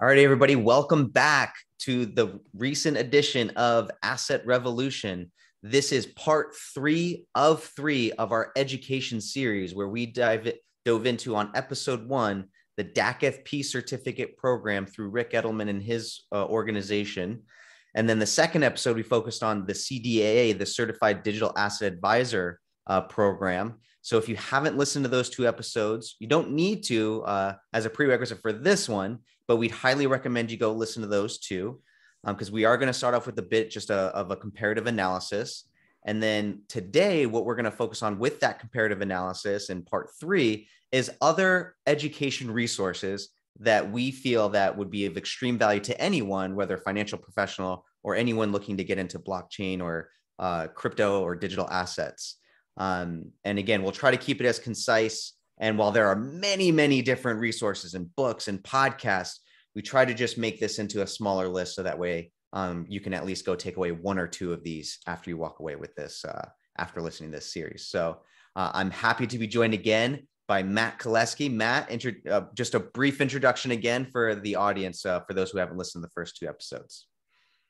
All right, everybody, welcome back to the recent edition of Asset Revolution. This is part three of three of our education series, where we dive dove into on episode one the DAC FP certificate program through Rick Edelman and his uh, organization. And then the second episode, we focused on the CDAA, the Certified Digital Asset Advisor uh, program. So if you haven't listened to those two episodes, you don't need to uh, as a prerequisite for this one but we'd highly recommend you go listen to those too, because um, we are going to start off with a bit just a, of a comparative analysis. And then today, what we're going to focus on with that comparative analysis in part three is other education resources that we feel that would be of extreme value to anyone, whether financial professional or anyone looking to get into blockchain or uh, crypto or digital assets. Um, and again, we'll try to keep it as concise and while there are many, many different resources and books and podcasts, we try to just make this into a smaller list so that way um, you can at least go take away one or two of these after you walk away with this, uh, after listening to this series. So uh, I'm happy to be joined again by Matt Kolesky. Matt, intro- uh, just a brief introduction again for the audience, uh, for those who haven't listened to the first two episodes.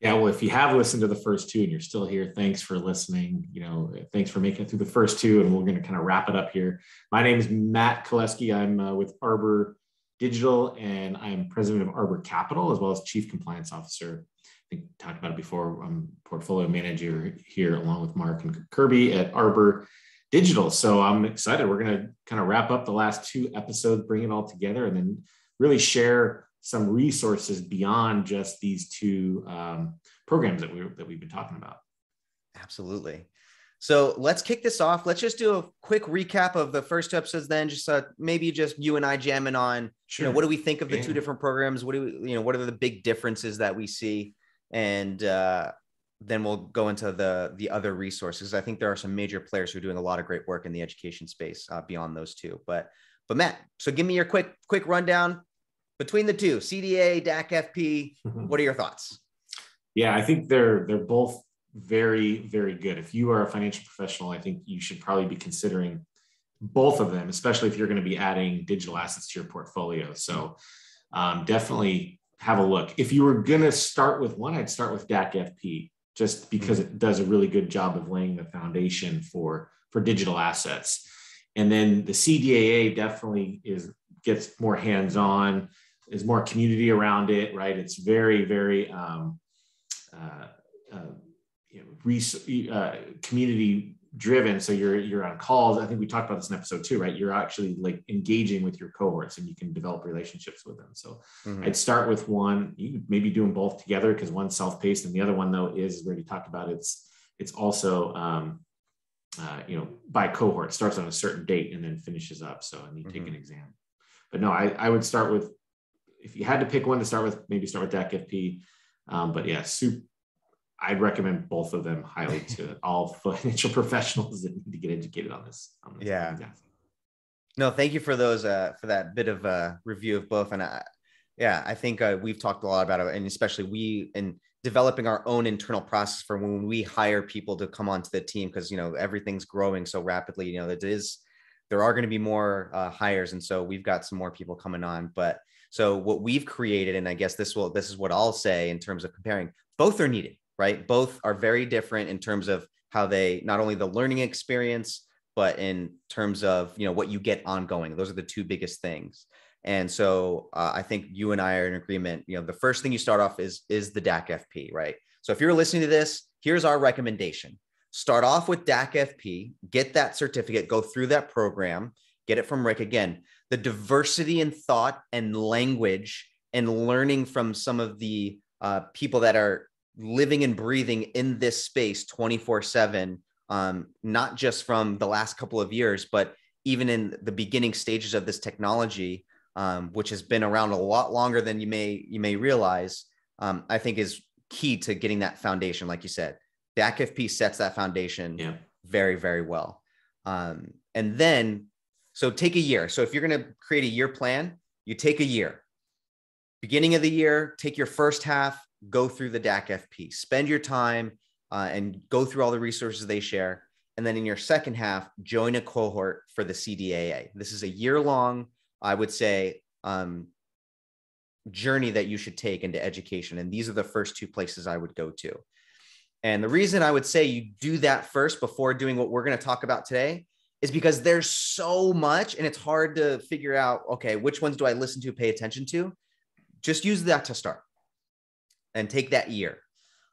Yeah, well, if you have listened to the first two and you're still here, thanks for listening. You know, thanks for making it through the first two, and we're going to kind of wrap it up here. My name is Matt Kolesky. I'm uh, with Arbor Digital, and I'm president of Arbor Capital as well as chief compliance officer. I think talked about it before. I'm portfolio manager here along with Marc and Kirby at Arbor Digital. So I'm excited. We're going to kind of wrap up the last two episodes, bring it all together, and then really share some resources beyond just these two um, programs that we that we've been talking about. Absolutely. So let's kick this off. Let's just do a quick recap of the first two episodes. Then just uh, maybe just you and I jamming on. Sure. You know, what do we think of the yeah. two different programs? What do we, you know, what are the big differences that we see? And uh, then we'll go into the the other resources. I think there are some major players who are doing a lot of great work in the education space uh, beyond those two. But but Matt, so give me your quick quick rundown between the two, CDA, DAC FP, mm-hmm. what are your thoughts? Yeah, I think they're they're both very very good. If you are a financial professional, I think you should probably be considering both of them, especially if you're going to be adding digital assets to your portfolio. So um, definitely have a look. If you were going to start with one, I'd start with DAC FP just because it does a really good job of laying the foundation for for digital assets. And then the CDAA definitely is gets more hands on is more community around it, right? It's very, very um, uh, uh, you know, uh, community driven. So you're you're on calls. I think we talked about this in episode two, right? You're actually like engaging with your cohorts, and you can develop relationships with them. So mm-hmm. I'd start with one. You maybe do them both together because one's self paced, and the other one though is where you talked about. It's it's also um, uh, you know by cohort starts on a certain date and then finishes up. So and you mm-hmm. take an exam. But no, I, I would start with if you had to pick one to start with, maybe start with DAC FP. Um, but yeah, soup. I'd recommend both of them highly to all financial professionals that need to get educated on this. On this yeah. No, thank you for those uh, for that bit of uh, review of both. And I, yeah, I think uh, we've talked a lot about it, and especially we in developing our own internal process for when we hire people to come onto the team because you know everything's growing so rapidly. You know, it is there are going to be more uh, hires, and so we've got some more people coming on, but so what we've created, and I guess this will this is what I'll say in terms of comparing, both are needed, right? Both are very different in terms of how they not only the learning experience, but in terms of you know what you get ongoing. Those are the two biggest things. And so uh, I think you and I are in agreement. You know, the first thing you start off is is the DAC FP, right? So if you're listening to this, here's our recommendation: start off with DAC FP, get that certificate, go through that program, get it from Rick. Again the diversity in thought and language and learning from some of the uh, people that are living and breathing in this space 24 7 um, not just from the last couple of years but even in the beginning stages of this technology um, which has been around a lot longer than you may you may realize um, i think is key to getting that foundation like you said DAC FP sets that foundation yeah. very very well um, and then so take a year. So if you're going to create a year plan, you take a year. Beginning of the year, take your first half, go through the DAC FP, spend your time uh, and go through all the resources they share. And then in your second half, join a cohort for the CDAA. This is a year long, I would say, um, journey that you should take into education. And these are the first two places I would go to. And the reason I would say you do that first before doing what we're going to talk about today is because there's so much and it's hard to figure out, okay, which ones do I listen to, pay attention to? Just use that to start and take that year.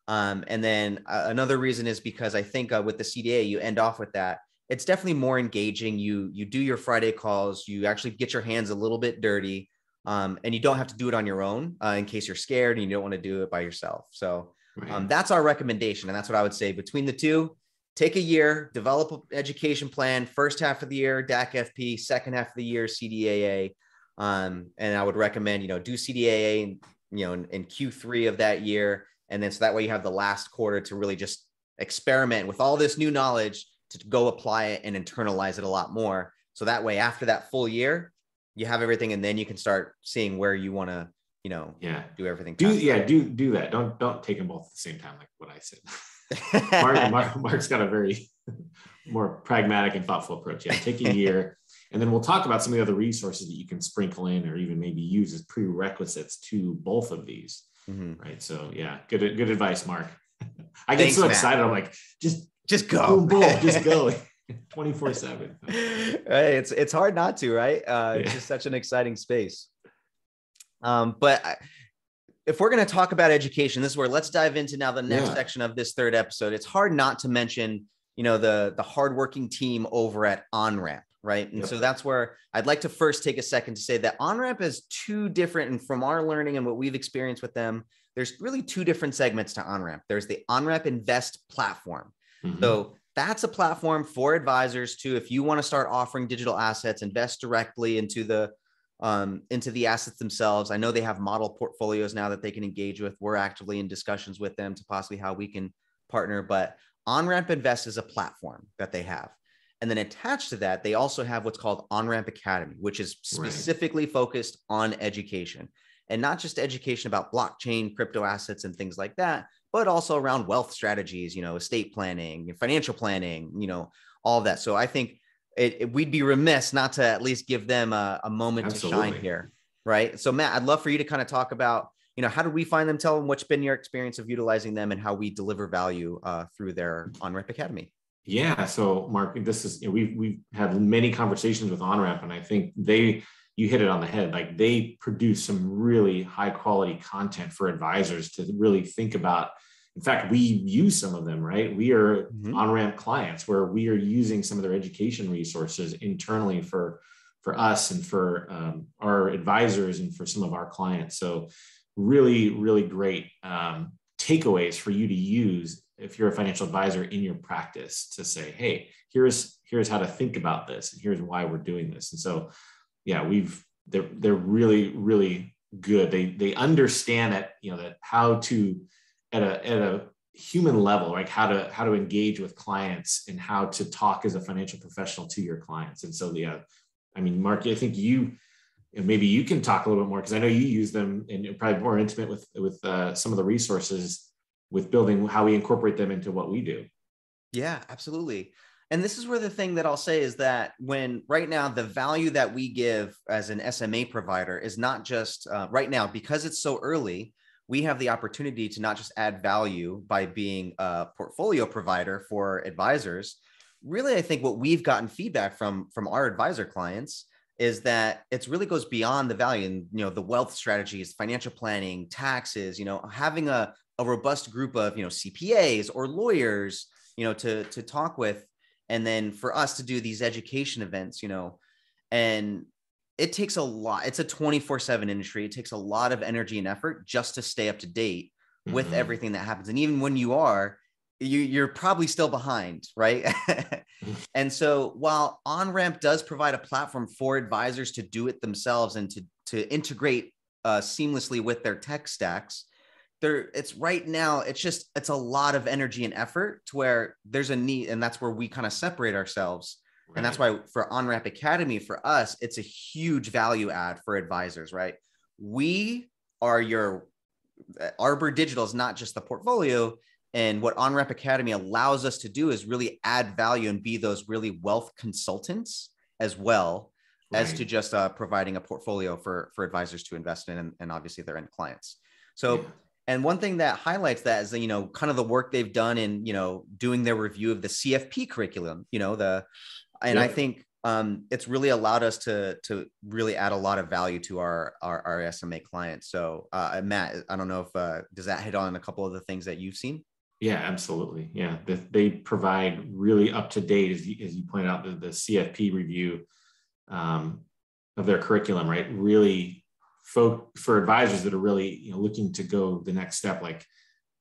Um, and then uh, another reason is because I think uh, with the CDA, you end off with that. It's definitely more engaging. You you do your Friday calls. You actually get your hands a little bit dirty, um, and you don't have to do it on your own uh, in case you're scared and you don't want to do it by yourself. So right. um, that's our recommendation, and that's what I would say between the two. Take a year, develop an education plan. First half of the year, DAC FP. Second half of the year, CDAA. Um, and I would recommend you know do CDAA you know in, in Q3 of that year and then so that way you have the last quarter to really just experiment with all this new knowledge to go apply it and internalize it a lot more. So that way, after that full year, you have everything, and then you can start seeing where you want to, you know, yeah, do everything. Do yeah, do do that. Don't don't take them both at the same time, like what I said. Marc, Marc, Marc's got a very more pragmatic and thoughtful approach. Yeah, take a year, and then we'll talk about some of the other resources that you can sprinkle in, or even maybe use as prerequisites to both of these. Mm-hmm. Right. So yeah, good good advice, Marc. I get Thanks, so Matt. excited. I'm like, just just go, boom, boom, just go. 24 7 hey, it's it's hard not to right uh yeah. it's just such an exciting space um but I, if we're going to talk about education this is where let's dive into now the next yeah. section of this third episode it's hard not to mention you know the the hardworking team over at onramp right? And yep. so that's where I'd like to first take a second to say that OnRamp is two different, and from our learning and what we've experienced with them, there's really two different segments to OnRamp. There's the OnRamp Invest platform. Mm-hmm. So that's a platform for advisors to, if you want to start offering digital assets, invest directly into the um, into the assets themselves. I know they have model portfolios now that they can engage with. We're actively in discussions with them to possibly how we can partner, but OnRamp Invest is a platform that they have. And then attached to that, they also have what's called OnRamp Academy, which is specifically right. focused on education and not just education about blockchain, crypto assets, and things like that, but also around wealth strategies, you know, estate planning, financial planning, you know, all of that. So I think it, it, we'd be remiss not to at least give them a, a moment Absolutely. to shine here. Right. So Matt, I'd love for you to kind of talk about, you know, how do we find them? Tell them what's been your experience of utilizing them and how we deliver value uh, through their OnRamp Academy. Yeah. So Marc, this is you know, we've we've had many conversations with OnRamp, and I think they you hit it on the head. Like they produce some really high quality content for advisors to really think about. In fact, we use some of them, right? We are mm-hmm. OnRamp clients where we are using some of their education resources internally for for us and for um, our advisors and for some of our clients. So really, really great um, takeaways for you to use if you're a financial advisor in your practice to say, hey, here's here's how to think about this, and here's why we're doing this. And so, yeah, we've they're they're really really good. They they understand that you know that how to at a at a human level, like how to how to engage with clients and how to talk as a financial professional to your clients. And so, yeah, I mean, Marc, I think you maybe you can talk a little bit more because I know you use them and you're probably more intimate with with uh, some of the resources with building how we incorporate them into what we do. Yeah, absolutely. And this is where the thing that I'll say is that when right now the value that we give as an SMA provider is not just uh, right now because it's so early, we have the opportunity to not just add value by being a portfolio provider for advisors. Really, I think what we've gotten feedback from from our advisor clients is that it really goes beyond the value and you know the wealth strategies financial planning taxes you know having a, a robust group of you know CPAs or lawyers you know to to talk with and then for us to do these education events you know and it takes a lot it's a 24/7 industry it takes a lot of energy and effort just to stay up to date mm-hmm. with everything that happens and even when you are you you're probably still behind right mm-hmm. and so while onramp does provide a platform for advisors to do it themselves and to to integrate uh, seamlessly with their tech stacks there it's right now it's just it's a lot of energy and effort to where there's a need and that's where we kind of separate ourselves right. and that's why for onramp academy for us it's a huge value add for advisors right we are your arbor digital is not just the portfolio and what onramp academy allows us to do is really add value and be those really wealth consultants as well as to just uh, providing a portfolio for for advisors to invest in and, and obviously their end clients so yeah. and one thing that highlights that is you know kind of the work they've done in you know doing their review of the cfp curriculum you know the and yeah. i think um, it's really allowed us to to really add a lot of value to our our, our SMA clients. So, uh, Matt, I don't know if uh, does that hit on a couple of the things that you've seen. Yeah, absolutely. Yeah, they, they provide really up to date, as you, as you pointed out, the, the CFP review um, of their curriculum, right? Really, folk for advisors that are really you know looking to go the next step, like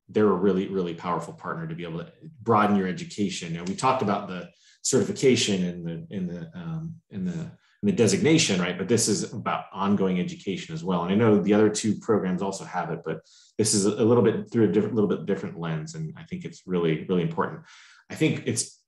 they're a really really powerful partner to be able to broaden your education. And we talked about the certification and the in the um, in the in the designation, right? But this is about ongoing education as well. And I know the other two programs also have it, but this is a little bit through a different, little bit different lens, and I think it's really really important. I think it's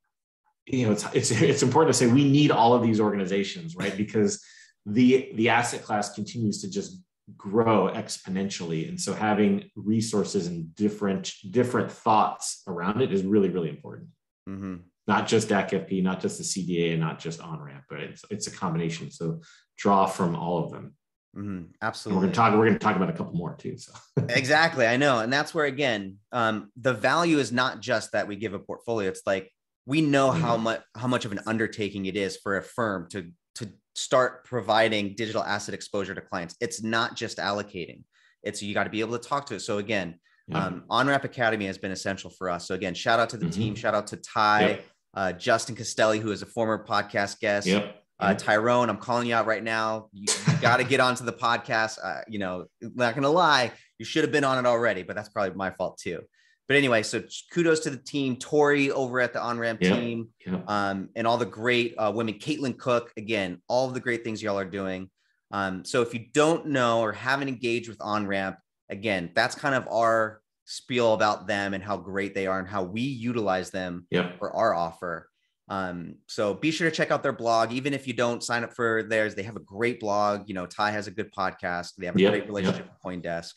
you know it's it's it's important to say we need all of these organizations, right? Because the the asset class continues to just grow exponentially and so having resources and different different thoughts around it is really really important mm-hmm not just DAC not just the CDA, and not just on ramp, but it's it's a combination. So draw from all of them. Mm-hmm. Absolutely. And we're gonna talk. We're gonna talk about a couple more too. So exactly, I know, and that's where again, um, the value is not just that we give a portfolio. It's like we know mm-hmm. how much how much of an undertaking it is for a firm to to start providing digital asset exposure to clients. It's not just allocating. It's you got to be able to talk to it. So again, yeah. um, OnRamp Academy has been essential for us. So again, shout out to the mm-hmm. team. Shout out to Ty. Yep uh, Justin Castelli, who is a former podcast guest. Yep. Uh, Tyrone, I'm calling you out right now. You, you got to get onto the podcast. Uh, you know, not gonna lie, you should have been on it already, but that's probably my fault too. But anyway, so kudos to the team, Tori over at the on ramp yep. team, yep. Um, and all the great uh, women. Caitlin Cook, again, all of the great things y'all are doing. Um, so if you don't know or haven't engaged with on ramp, again, that's kind of our spiel about them and how great they are and how we utilize them yep. for our offer. Um, so be sure to check out their blog. Even if you don't sign up for theirs, they have a great blog. You know, Ty has a good podcast. They have a yep. great relationship yep. with CoinDesk.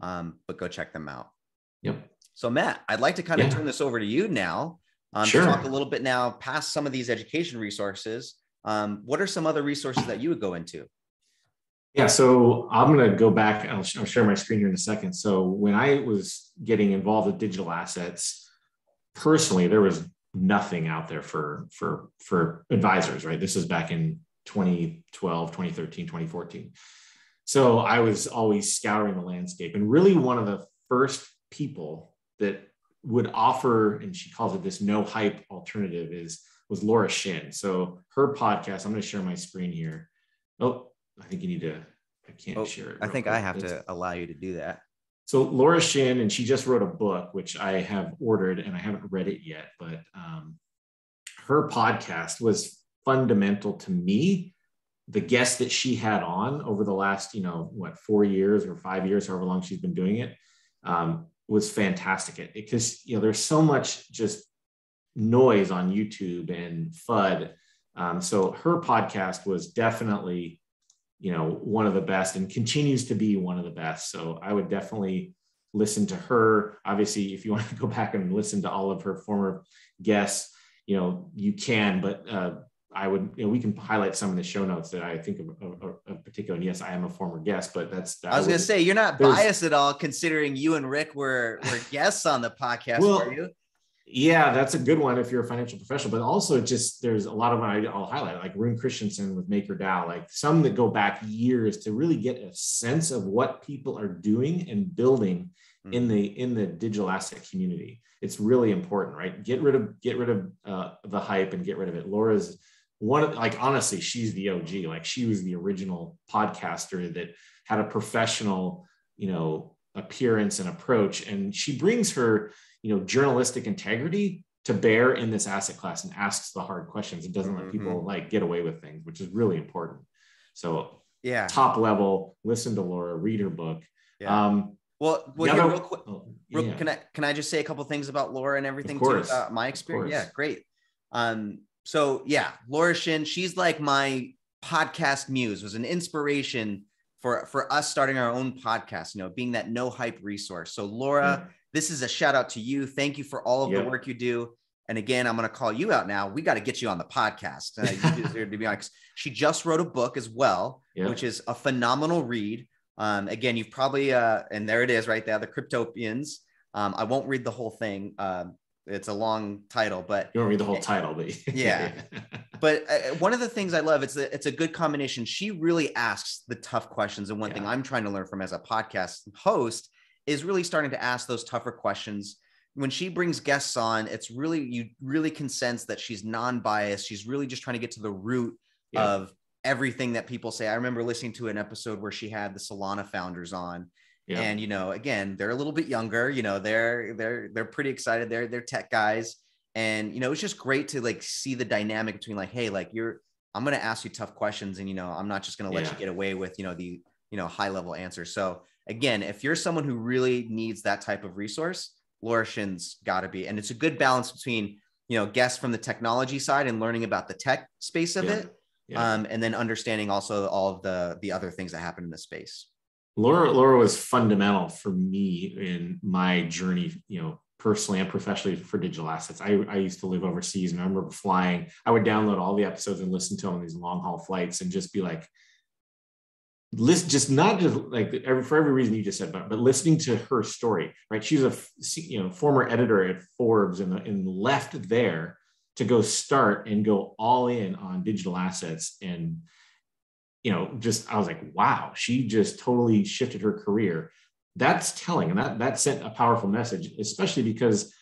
Um, but go check them out. Yep. So Matt, I'd like to kind of yeah. turn this over to you now. Um, sure. to talk a little bit now past some of these education resources. Um, what are some other resources that you would go into? Yeah, so I'm going to go back. I'll, I'll, share my screen here in a second. So when I was getting involved with digital assets, personally, there was nothing out there for for for advisors. Right, this was back in 2012, 2013, 2014. So I was always scouring the landscape, and really one of the first people that would offer, and she calls it this no hype alternative, is was Laura Shin. So her podcast. I'm going to share my screen here. Oh, I think you need to. I can't oh, share it. I think quick. I have it's, to allow you to do that. So Laura Shin, and she just wrote a book which I have ordered and I haven't read it yet, but um, her podcast was fundamental to me. The guest that she had on over the last, you know, what four years or five years, however long she's been doing it, um, was fantastic. It because you know, there's so much just noise on YouTube and FUD. Um, so her podcast was definitely you know, one of the best and continues to be one of the best. So I would definitely listen to her. Obviously, if you want to go back and listen to all of her former guests, you know, you can, but uh, I would, you know, we can highlight some of the show notes that I think of, of, of particular. And yes, I am a former guest, but that's. I was going to say, you're not biased at all considering you and Rick were, were guests on the podcast, well, were you? Yeah, that's a good one if you're a financial professional, but also just there's a lot of I'll highlight like Rune Christensen with MakerDAO, like some that go back years to really get a sense of what people are doing and building mm-hmm. in the in the digital asset community. It's really important, right? Get rid of get rid of uh, the hype and get rid of it. Laura's one of like honestly, she's the OG. Like she was the original podcaster that had a professional, you know, appearance and approach, and she brings her you know journalistic integrity to bear in this asset class and asks the hard questions it doesn't let mm-hmm. people like get away with things which is really important so yeah top level listen to laura read her book yeah. um well, well here, real quick, oh, real, yeah. can I can I just say a couple things about Laura and everything too, about my experience? Yeah, great. Um, so yeah, Laura Shin, she's like my podcast muse, was an inspiration for for us starting our own podcast. You know, being that no hype resource. So Laura, this is a shout out to you. Thank you for all of the work you do. and again, I'm going to call you out now. We got to get you on the podcast. Uh, to be honest, she just wrote a book as well, yeah. which is a phenomenal read. Um, again, you've probably, uh, and there it is right there, the Cryptopians. Um, I won't read the whole thing. Um, it's a long title, but you won't read the whole title, but yeah. but uh, one of the things I love, it's a, it's a good combination. She really asks the tough questions. And one yeah. thing I'm trying to learn from as a podcast host is really starting to ask those tougher questions. When she brings guests on, it's really, you really can sense that she's non-biased. She's really just trying to get to the root yeah. of everything that people say. I remember listening to an episode where she had the Solana founders on yeah. And you know, again, they're a little bit younger. You know, they're they're they're pretty excited. They're they're tech guys, and you know, it's just great to like see the dynamic between like, hey, like you're, I'm gonna ask you tough questions, and you know, I'm not just gonna let yeah. you get away with you know the you know high level answers. So again, if you're someone who really needs that type of resource, Laura Shin's got to be, and it's a good balance between you know guests from the technology side and learning about the tech space of yeah. it, yeah. Um, and then understanding also all of the the other things that happen in the space. Laura, Laura was fundamental for me in my journey, you know, personally and professionally for digital assets. I, I used to live overseas and I remember flying. I would download all the episodes and listen to them on these long haul flights and just be like, list just not just like every, for every reason you just said, but but listening to her story, right? She's a you know former editor at Forbes and, and left there to go start and go all in on digital assets and you know, just I was like, wow, she just totally shifted her career. That's telling, and that that sent a powerful message, especially because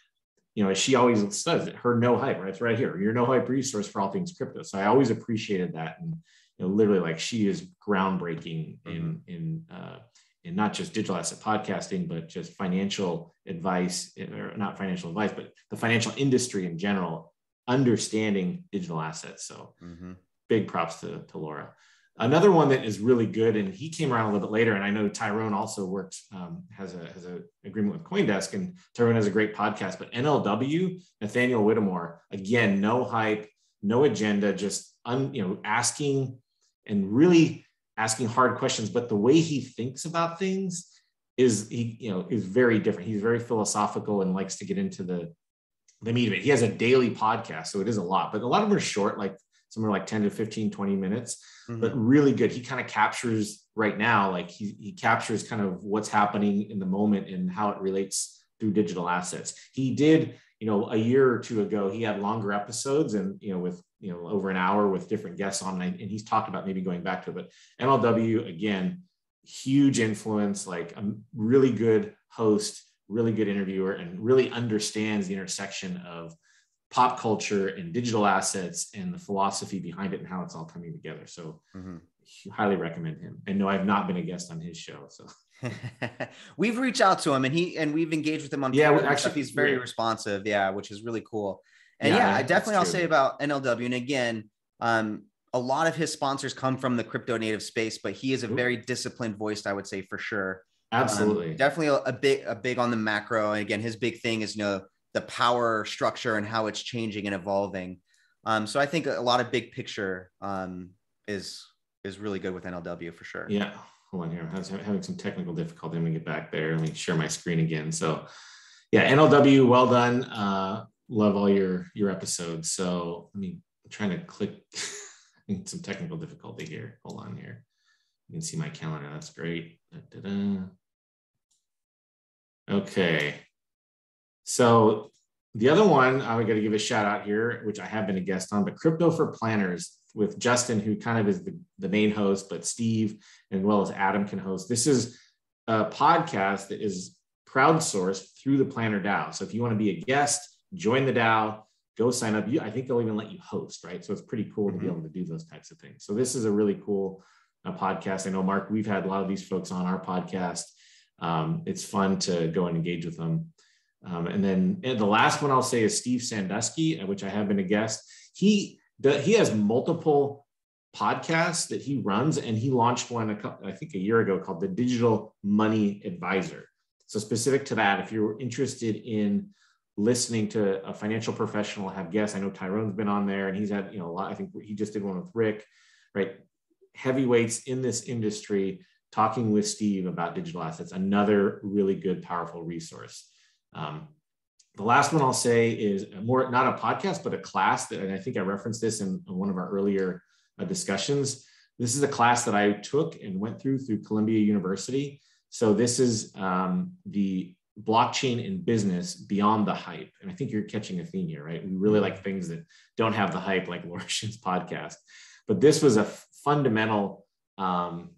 you know, as she always says, her no hype, right? It's right here. Your no hype resource for all things crypto. So I always appreciated that, and you know, literally, like she is groundbreaking in mm-hmm. in uh, in not just digital asset podcasting, but just financial advice, or not financial advice, but the financial industry in general, understanding digital assets. So mm-hmm. big props to, to Laura. Another one that is really good, and he came around a little bit later, and I know Tyrone also works um, has a has an agreement with CoinDesk, and Tyrone has a great podcast. But NLW, Nathaniel Whittemore, again, no hype, no agenda, just un, you know asking and really asking hard questions. But the way he thinks about things is he you know is very different. He's very philosophical and likes to get into the the meat of it. He has a daily podcast, so it is a lot, but a lot of them are short, like somewhere like 10 to 15, 20 minutes, mm-hmm. but really good. He kind of captures right now, like he, he captures kind of what's happening in the moment and how it relates through digital assets. He did, you know, a year or two ago, he had longer episodes and, you know, with, you know, over an hour with different guests on, and he's talked about maybe going back to it, but NLW, again, huge influence, like a really good host, really good interviewer, and really understands the intersection of pop culture and digital assets and the philosophy behind it and how it's all coming together. So mm-hmm. highly recommend him. And no, I've not been a guest on his show. So we've reached out to him and he and we've engaged with him on yeah, actually he's very yeah. responsive. Yeah, which is really cool. And yeah, yeah I definitely I'll say about NLW. And again, um, a lot of his sponsors come from the crypto native space, but he is a very disciplined voice, I would say for sure. Absolutely. Um, definitely a, a big, a big on the macro. And again, his big thing is, you know, the power structure and how it's changing and evolving. Um, so I think a lot of big picture um, is is really good with NLW for sure. Yeah. Hold on here. I was having some technical difficulty. Let me get back there. Let me share my screen again. So yeah, NLW, well done. Uh, love all your your episodes. So let me I'm trying to click some technical difficulty here. Hold on here. You can see my calendar. That's great. Da-da-da. Okay. So the other one I'm going to give a shout out here, which I have been a guest on, but Crypto for Planners with Justin, who kind of is the, the main host, but Steve as well as Adam can host. This is a podcast that is crowdsourced through the Planner DAO. So if you want to be a guest, join the DAO, go sign up. You, I think they'll even let you host, right? So it's pretty cool mm-hmm. to be mm-hmm. able to do those types of things. So this is a really cool uh, podcast. I know, Mark, we've had a lot of these folks on our podcast. Um, it's fun to go and engage with them. Um, and then and the last one I'll say is Steve Sanduski, uh, which I have been a guest. He he has multiple podcasts that he runs, and he launched one a couple, I think a year ago called the Digital Money Advisor. So specific to that, if you're interested in listening to a financial professional have guests, I know Tyrone's been on there, and he's had you know a lot. I think he just did one with Rick, right? Heavyweights in this industry talking with Steve about digital assets. Another really good, powerful resource. Um, the last one I'll say is more not a podcast, but a class that, and I think I referenced this in, one of our earlier uh, discussions. This is a class that I took and went through through Columbia University. So this is um, the blockchain in business beyond the hype. And I think you're catching a theme here, right? We really like things that don't have the hype, like Laura Shin's podcast. But this was a fundamental um,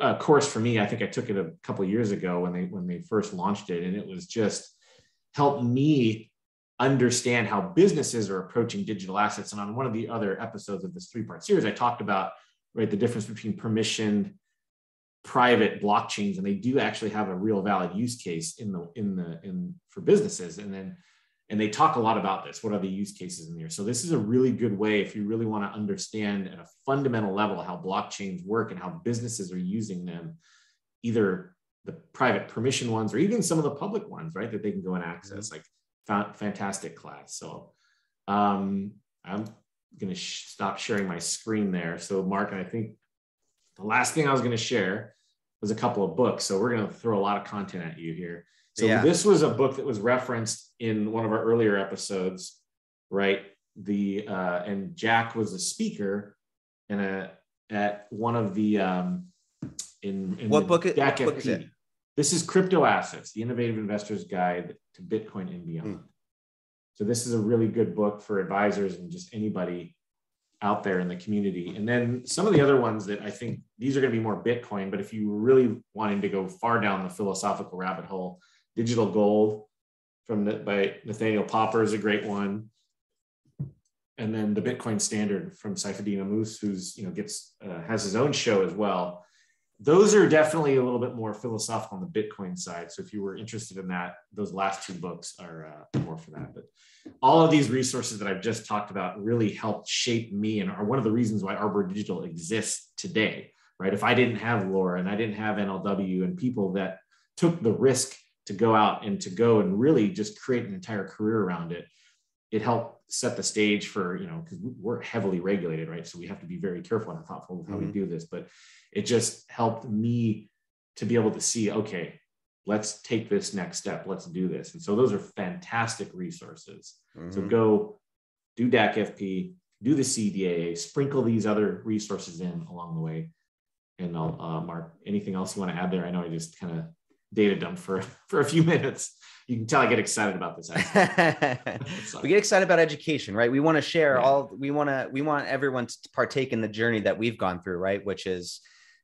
uh, course for me. I think I took it a couple years ago when they when they first launched it, and it was just helped me understand how businesses are approaching digital assets. And on one of the other episodes of this three part series, I talked about right the difference between permissioned private blockchains and they do actually have a real valid use case in the in the in for businesses. And then and they talk a lot about this. What are the use cases in there so this is a really good way if you really want to understand at a fundamental level how blockchains work and how businesses are using them either the private permission ones or even some of the public ones right that they can go and access mm-hmm. like fantastic class. So um, i'm going to sh- stop sharing my screen there. So marc and i think the last thing i was going to share was a couple of books so we're going to throw a lot of content at you here so yeah. this was a book that was referenced in one of our earlier episodes, right? The uh, and Jack was a speaker and a at one of the um, in, in what book, Jack what book is it? This is Crypto Assets: The Innovative Investor's Guide to Bitcoin and Beyond. Hmm. So this is a really good book for advisors and just anybody out there in the community. And then some of the other ones that I think these are going to be more Bitcoin, but if you really wanting to go far down the philosophical rabbit hole, Digital Gold from by Nathaniel Popper is a great one. And then the Bitcoin Standard from Saifedean Ammous, who's you know gets uh, has his own show as well. Those are definitely a little bit more philosophical on the Bitcoin side. So if you were interested in that, those last two books are uh, more for that. But all of these resources that I've just talked about really helped shape me and are one of the reasons why Arbor Digital exists today. Right? If I didn't have Laura and I didn't have NLW and people that took the risk to go out and to go and really just create an entire career around it it helped set the stage for you know because we're heavily regulated right? So we have to be very careful and thoughtful with how mm-hmm. we do this but it just helped me to be able to see okay let's take this next step. Let's do this. And so those are fantastic resources. Mm-hmm. so go do dac fp do the cdaa sprinkle these other resources in along the way. And i'll uh, marc anything else you want to add there? I know i just kind of data dump for for a few minutes you can tell i get excited about this we get excited about education right? We want to share yeah. all we want to we want everyone to partake in the journey that we've gone through right? Which is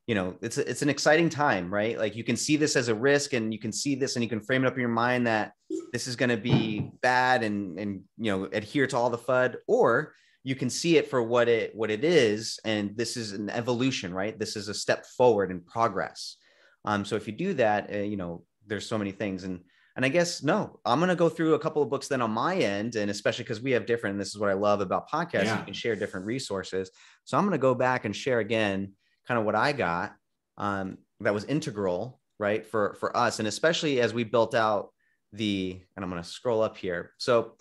you know it's it's an exciting time right? Like you can see this as a risk and you can see this and you can frame it up in your mind that this is going to be bad and and you know adhere to all the fud or you can see it for what it what it is and this is an evolution right? This is a step forward in progress. Um, so if you do that, uh, you know, there's so many things. And and I guess no, I'm gonna go through a couple of books then on my end, and especially because we have different. this is what I love about podcasts. Yeah. You can share different resources. So I'm gonna go back and share again, kind of what I got um, that was integral, right, for for us, and especially as we built out the. And I'm gonna scroll up here. So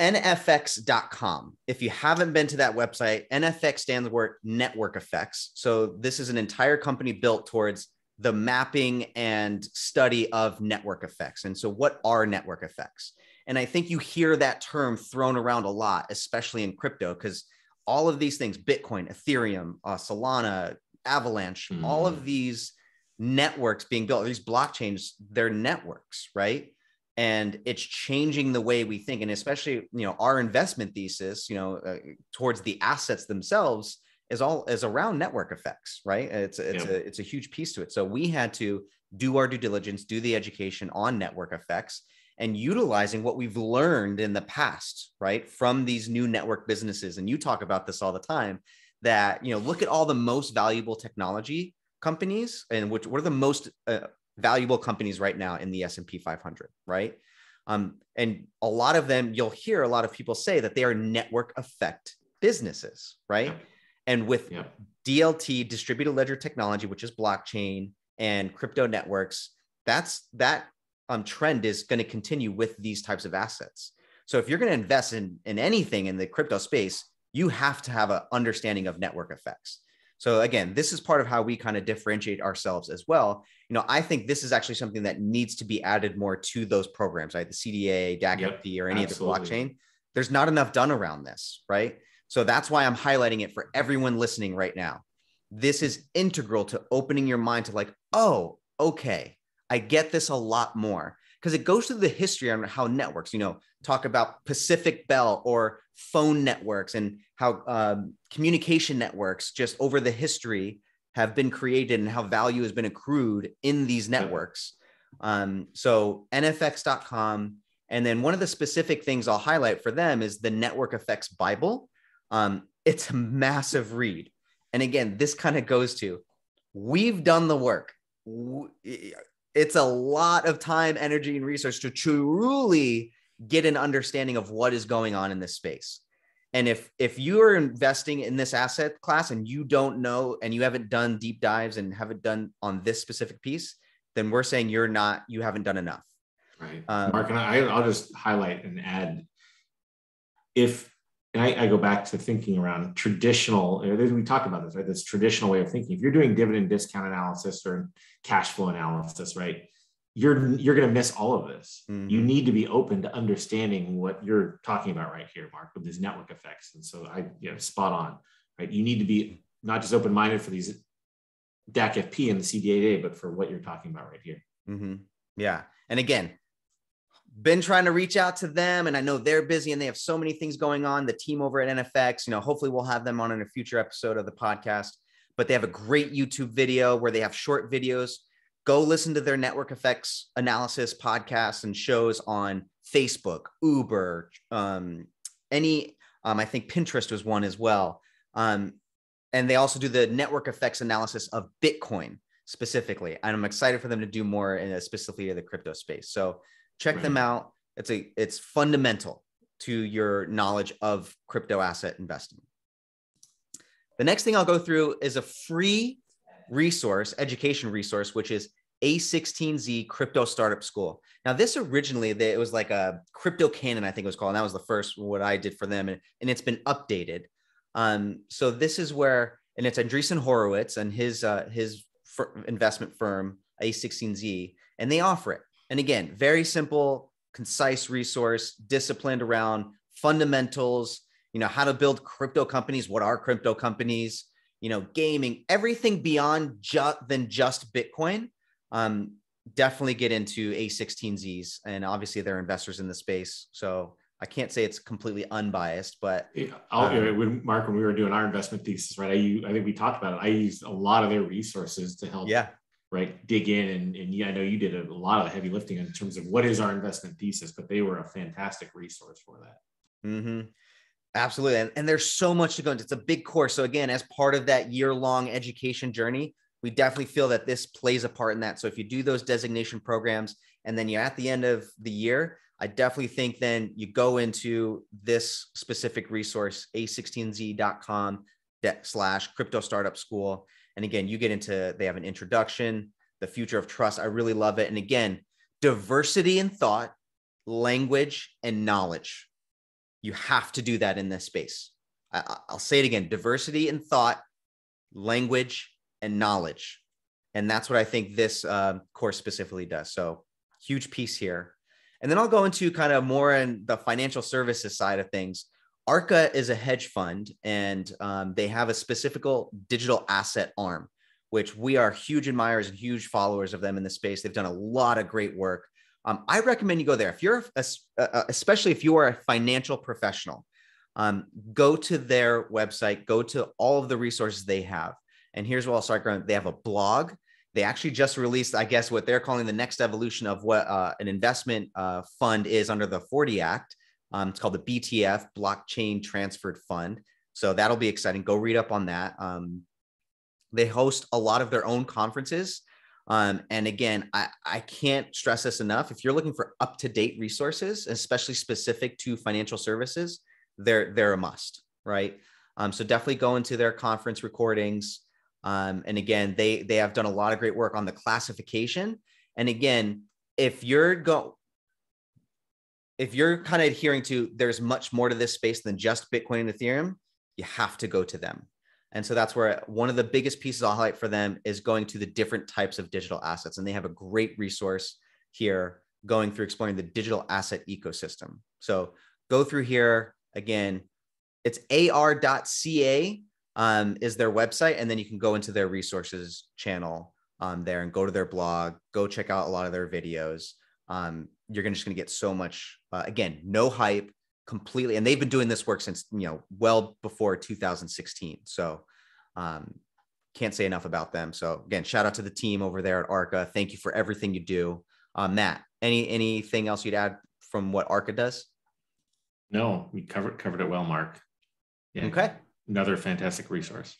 nfx.com. If you haven't been to that website, NFX stands for network effects. So this is an entire company built towards the mapping and study of network effects. And so, what are network effects? And I think you hear that term thrown around a lot, especially in crypto, because all of these things Bitcoin, Ethereum, uh, Solana, Avalanche, mm. all of these networks being built, these blockchains, they're networks, right? And it's changing the way we think. And especially, you know, our investment thesis, you know, uh, towards the assets themselves is all is around network effects, right? It's it's yeah. a it's a huge piece to it. So we had to do our due diligence, do the education on network effects, and utilizing what we've learned in the past, right, from these new network businesses. And you talk about this all the time. That you know, look at all the most valuable technology companies, and which what are the most uh, valuable companies right now in the S and P 500, right? Um, and a lot of them, you'll hear a lot of people say that they are network effect businesses, right? Yeah and with yeah. DLT, distributed ledger technology, which is blockchain and crypto networks, that's that um, trend is going to continue with these types of assets. So if you're going to invest in, in anything in the crypto space, you have to have an understanding of network effects. So again, this is part of how we kind of differentiate ourselves as well. You know, I think this is actually something that needs to be added more to those programs, right? The CDA, DAC yep, or any absolutely. of the blockchain. There's not enough done around this, right? So that's why I'm highlighting it for everyone listening right now. This is integral to opening your mind to like, oh, okay, I get this a lot more because it goes through the history on how networks, you know, talk about Pacific Bell or phone networks and how um, communication networks just over the history have been created and how value has been accrued in these networks. Um, so nfx.com. And then one of the specific things I'll highlight for them is the Network Effects Bible. Um, it's a massive read. And again, this kind of goes to we've done the work. It's a lot of time, energy, and research to truly get an understanding of what is going on in this space. And if if you are investing in this asset class and you don't know and you haven't done deep dives and haven't done on this specific piece, then we're saying you're not you haven't done enough. Right, um, Marc, and I, I'll just highlight and add if I, I, go back to thinking around traditional, we talk about this, right? This traditional way of thinking. If you're doing dividend discount analysis or cash flow analysis, right? you're you're going to miss all of this. Mm-hmm. You need to be open to understanding what you're talking about right here, Marc, with these network effects. And so I, you know, spot on, right? You need to be not just open minded for these DAC FP and the CDAA, but for what you're talking about right here. Mm-hmm. Yeah, and again, been trying to reach out to them, and I know they're busy and they have so many things going on. The team over at NFX, you know, hopefully we'll have them on in a future episode of the podcast. But they have a great YouTube video where they have short videos go listen to their network effects analysis podcasts and shows on Facebook, Uber, um, any, um, I think Pinterest was one as well. Um, and they also do the network effects analysis of Bitcoin specifically. And I'm excited for them to do more in specifically the crypto space. So check right. them out. It's a it's fundamental to your knowledge of crypto asset investing. The next thing I'll go through is a free resource, education resource, which is A16Z Crypto Startup School. Now, this originally it was like a crypto canon, I think it was called, and that was the first what I did for them, and, and it's been updated. Um, so this is where, and it's Andreessen Horowitz and his uh, his investment firm A16Z, and they offer it. And again, very simple, concise resource, disciplined around fundamentals. You know how to build crypto companies. What are crypto companies? you know, gaming, everything beyond just than just Bitcoin. Um, definitely get into A16Zs, and obviously they're investors in the space, so I can't say it's completely unbiased, but um, when Marc, when we were doing our investment thesis, right? I I think we talked about it. I used a lot of their resources to help, yeah, right, dig in, and and yeah, I know you did a, lot of heavy lifting in terms of what is our investment thesis, but they were a fantastic resource for that. Mm-hmm. Absolutely. And, and there's so much to go into. It's a big course. So, again, as part of that year long education journey, we definitely feel that this plays a part in that. So, if you do those designation programs and then you're at the end of the year, I definitely think then you go into this specific resource, a16z.com slash crypto startup school. And again, you get into, they have an introduction, the future of trust. I really love it. And again, diversity in thought, language, and knowledge you have to do that in this space. I, will say it again diversity in thought, language, and knowledge. And that's what I think this uh, course specifically does. So, huge piece here. And then I'll go into kind of more in the financial services side of things. Arca is a hedge fund and um, they have a specific digital asset arm, which we are huge admirers and huge followers of them in the space. They've done a lot of great work um, I recommend you go there. If you're, a, especially if you are a financial professional, um, go to their website, go to all of the resources they have. And here's what I'll start going. They have a blog. They actually just released, I guess, what they're calling the next evolution of what uh, an investment uh, fund is under the 40 Act. Um, it's called the BTF, Blockchain Transferred Fund. So that'll be exciting. Go read up on that. Um, they host a lot of their own conferences. Um, and again, I, I can't stress this enough. If you're looking for up to date resources, especially specific to financial services, they're they're a must, right? Um, so definitely go into their conference recordings. Um, and again, they they have done a lot of great work on the classification. And again, if you're go if you're kind of adhering to there's much more to this space than just Bitcoin and Ethereum, you have to go to them. And so that's where one of the biggest pieces I'll highlight for them is going to the different types of digital assets. And they have a great resource here going through exploring the digital asset ecosystem. So go through here again. It's ar.ca um, is their website, and then you can go into their resources channel um, there and go to their blog. Go check out a lot of their videos. Um, you're just going to get so much. Uh, again, no hype, completely. And they've been doing this work since you know well before 2016. So um, can't say enough about them. So again, shout out to the team over there at Arca. Thank you for everything you do. Uh, Matt, any anything else you'd add from what Arca does? No, we covered covered it well, Marc. Yeah, okay. Another fantastic resource.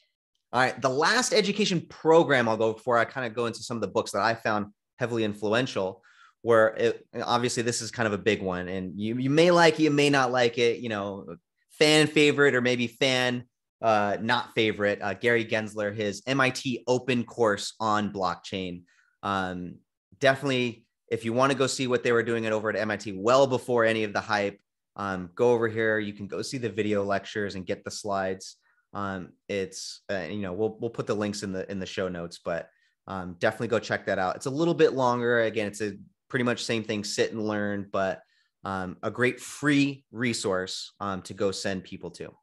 All right. The last education program I'll go before I kind of go into some of the books that I found heavily influential, where it, obviously this is kind of a big one, and you you may like it, you may not like it. You know, fan favorite or maybe fan uh, not favorite. Uh, Gary Gensler, his MIT Open course on blockchain. Um, definitely, if you want to go see what they were doing it over at MIT, well before any of the hype, um, go over here. You can go see the video lectures and get the slides. Um, it's uh, you know we'll we'll put the links in the in the show notes, but um, definitely go check that out. It's a little bit longer. Again, it's a pretty much same thing. Sit and learn, but um, a great free resource um, to go send people to.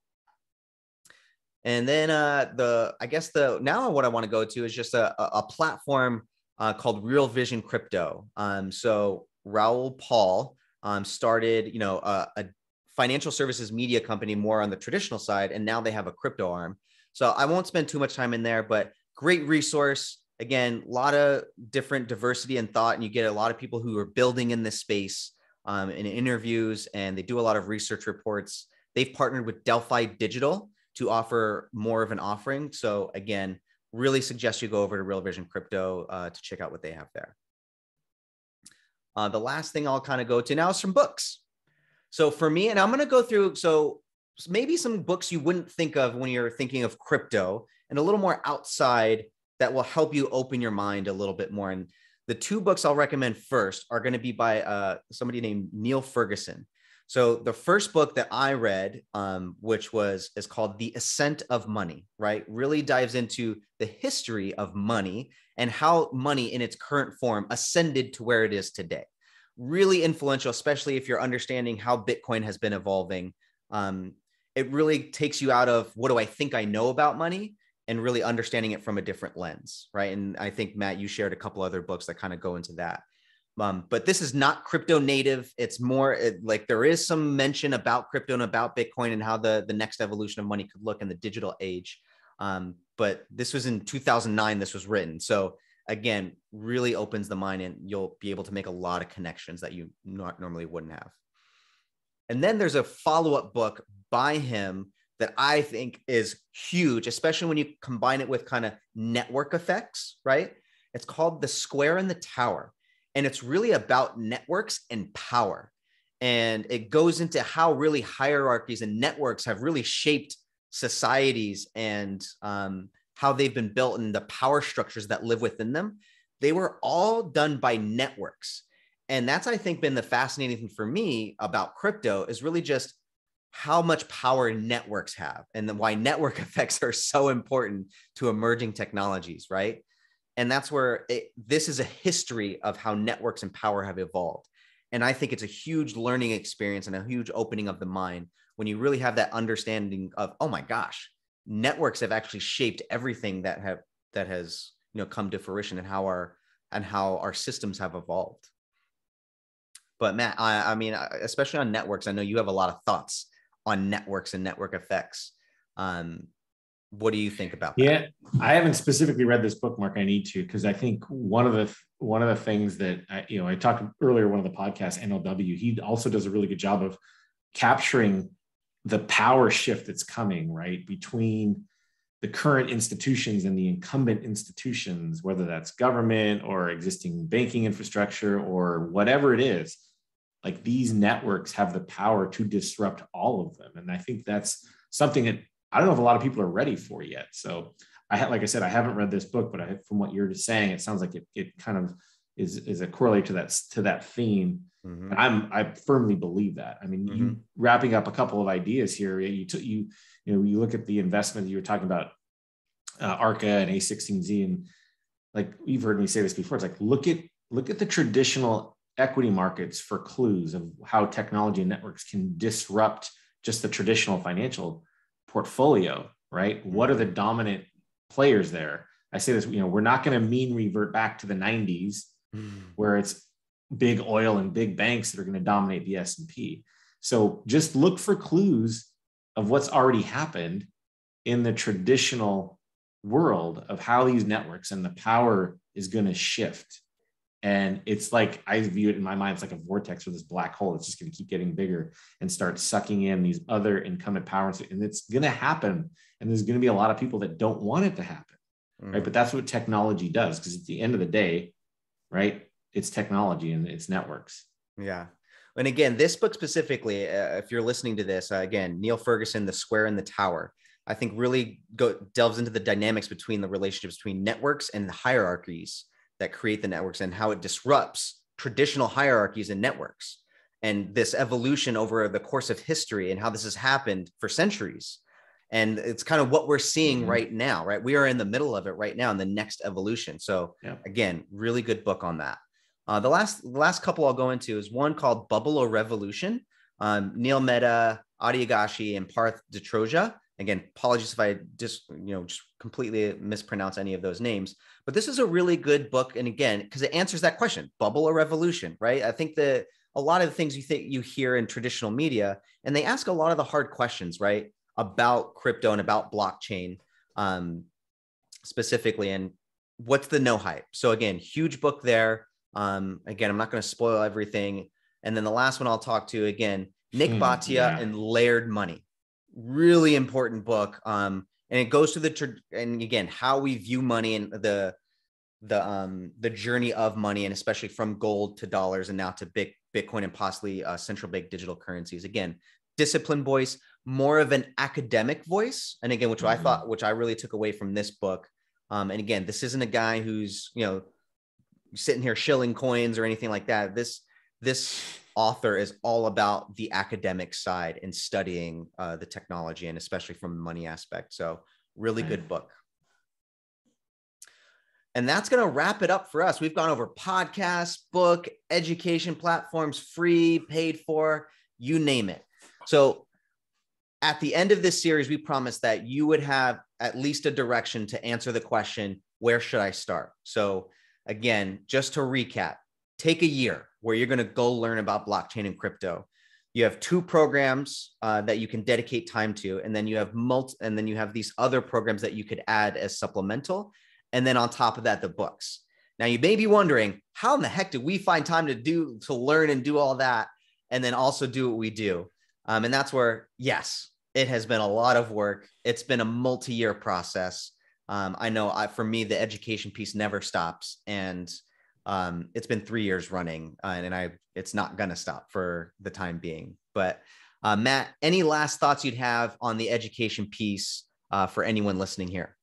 And then uh, the I guess the now what I want to go to is just a, a platform uh, called Real Vision Crypto. Um, so Raoul Paul um, started, you know, a, a, financial services media company more on the traditional side, and now they have a crypto arm. So I won't spend too much time in there, but great resource. Again, a lot of different diversity and thought, and you get a lot of people who are building in this space um, in interviews, and they do a lot of research reports. They've partnered with Delphi Digital to offer more of an offering. So again, really suggest you go over to Real Vision Crypto uh, to check out what they have there. Uh, the last thing I'll kind of go to now is from books. So for me, and I'm going to go through, so maybe some books you wouldn't think of when you're thinking of crypto and a little more outside that will help you open your mind a little bit more. And the two books I'll recommend first are going to be by uh, somebody named Niall Ferguson. So the first book that I read, um, which was is called The Ascent of Money, right, really dives into the history of money and how money in its current form ascended to where it is today. Really influential, especially if you're understanding how Bitcoin has been evolving. Um, it really takes you out of what do I think I know about money and really understanding it from a different lens, right? And I think Matt, you shared a couple other books that kind of go into that. Um, but this is not crypto native. It's more it, like there is some mention about crypto and about Bitcoin and how the, the next evolution of money could look in the digital age. Um, but this was in 2009, this was written. So again, really opens the mind and you'll be able to make a lot of connections that you not normally wouldn't have. And then there's a follow up book by him that I think is huge, especially when you combine it with kind of network effects, right? It's called The Square and the Tower and it's really about networks and power. And it goes into how really hierarchies and networks have really shaped societies and um, how they've been built and the power structures that live within them. They were all done by networks. And that's i think been the fascinating thing for me about crypto is really just how much power networks have and then why network effects are so important to emerging technologies right? And that's where it, this is a history of how networks and power have evolved. And i think it's a huge learning experience and a huge opening of the mind when you really have that understanding of oh my gosh networks have actually shaped everything that have that has you know come to fruition and how our and how our systems have evolved. But matt i, I mean especially on networks i know you have a lot of thoughts on networks and network effects um, what do you think about that? Yeah, I haven't specifically read this book, Marc. I need to because I think one of the one of the things that I, you know I talked earlier one of the podcasts NLW. He also does a really good job of capturing the power shift that's coming right between the current institutions and the incumbent institutions, whether that's government or existing banking infrastructure or whatever it is. Like these networks have the power to disrupt all of them, and I think that's something that I don't know if a lot of people are ready for yet. So I had, like I said, I haven't read this book, but I, from what you're just saying, it sounds like it, it kind of is, is a correlate to that, to that theme. Mm-hmm. I'm, I firmly believe that. I mean, mm-hmm. you wrapping up a couple of ideas here, you took, you, you know, you look at the investment you were talking about uh, ARCA and A16Z, and like you've heard me say this before, it's like look at look at the traditional equity markets for clues of how technology and networks can disrupt just the traditional financial portfolio, right? What are the dominant players there? I say this, you know, we're not going to mean revert back to the 90s mm. where it's big oil and big banks that are going to dominate the S&P. So just look for clues of what's already happened in the traditional world of how these networks and the power is going to shift. And it's like I view it in my mind, it's like a vortex or this black hole. It's just going to keep getting bigger and start sucking in these other incumbent powers. And it's going to happen. And there's going to be a lot of people that don't want it to happen. Mm. Right. But that's what technology does. Because at the end of the day, right, it's technology and it's networks. Yeah. And again, this book specifically, uh, if you're listening to this, uh, again, Niall Ferguson, The Square and the Tower, I think really go, delves into the dynamics between the relationships between networks and the hierarchies that create the networks and how it disrupts traditional hierarchies and networks and this evolution over the course of history and how this has happened for centuries and it's kind of what we're seeing mm-hmm. right now right we are in the middle of it right now in the next evolution so yeah. again really good book on that uh, the last the last couple I'll go into is one called Bubble or Revolution. Um, Neel Mehta, Adi Agashe, and Parth Detroja. Again, apologies if I just you know just completely mispronounce any of those names. But this is a really good book, and again, because it answers that question: bubble or revolution, right? I think that a lot of the things you think you hear in traditional media, and they ask a lot of the hard questions, right, about crypto and about blockchain um, specifically, and what's the no hype. So again, huge book there. Um, again, I'm not going to spoil everything. And then the last one I'll talk to again, Nik hmm, Bhatia yeah. and Layered Money. Really important book. Um, and it goes to the and again how we view money and the the um the journey of money and especially from gold to dollars and now to big Bitcoin and possibly uh, central bank digital currencies. Again, disciplined voice, more of an academic voice, and again, which mm-hmm. I thought, which I really took away from this book. Um, and again, this isn't a guy who's you know sitting here shilling coins or anything like that. This this author is all about the academic side and studying uh, the technology and especially from the money aspect. So really good book. And that's going to wrap it up for us. We've gone over podcast, book, education platforms, free, paid for, you name it. So at the end of this series, we promised that you would have at least a direction to answer the question, where should I start? So again, just to recap, take a year where you're going to go learn about blockchain and crypto. You have two programs uh, that you can dedicate time to, and then you have multi, and then you have these other programs that you could add as supplemental, and then on top of that, the books. Now you may be wondering, how in the heck did we find time to do to learn and do all that, and then also do what we do? Um, and that's where, yes, it has been a lot of work. It's been a multi-year process um, I know I, for me, the education piece never stops. And um, it's been three years running uh, and I, it's not going to stop for the time being. But uh, Matt, any last thoughts you'd have on the education piece uh, for anyone listening here?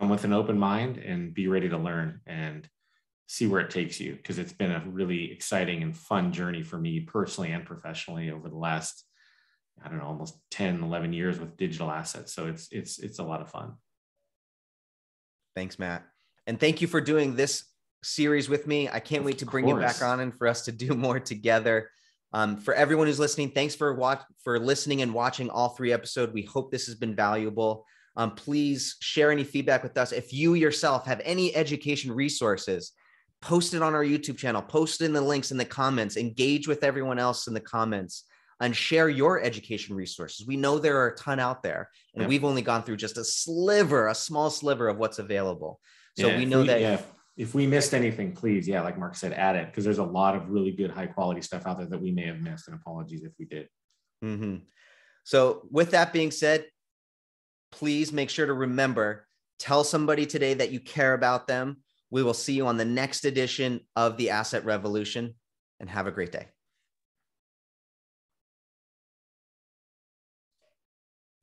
Come with an open mind and be ready to learn and see where it takes you because it's been a really exciting and fun journey for me personally and professionally over the last i don't know almost 10 11 years with digital assets so it's it's it's a lot of fun Thanks, Matt. And thank you for doing this series with me. I can't wait to bring you back on and for us to do more together. Um, for everyone who's listening, thanks for watch for listening and watching all three episodes. We hope this has been valuable. Um, please share any feedback with us. If you yourself have any education resources, post it on our YouTube channel, post it in the links in the comments, engage with everyone else in the comments and share your education resources. We know there are a ton out there, and yeah. we've only gone through just a sliver, a small sliver of what's available. So yeah, we know we, that. Yeah, if we missed anything, please, yeah, like Marc said, add it because there's a lot of really good, high quality stuff out there that we may have missed. And apologies if we did. Mm-hmm. So, with that being said, please make sure to remember tell somebody today that you care about them. We will see you on the next edition of the Asset Revolution and have a great day.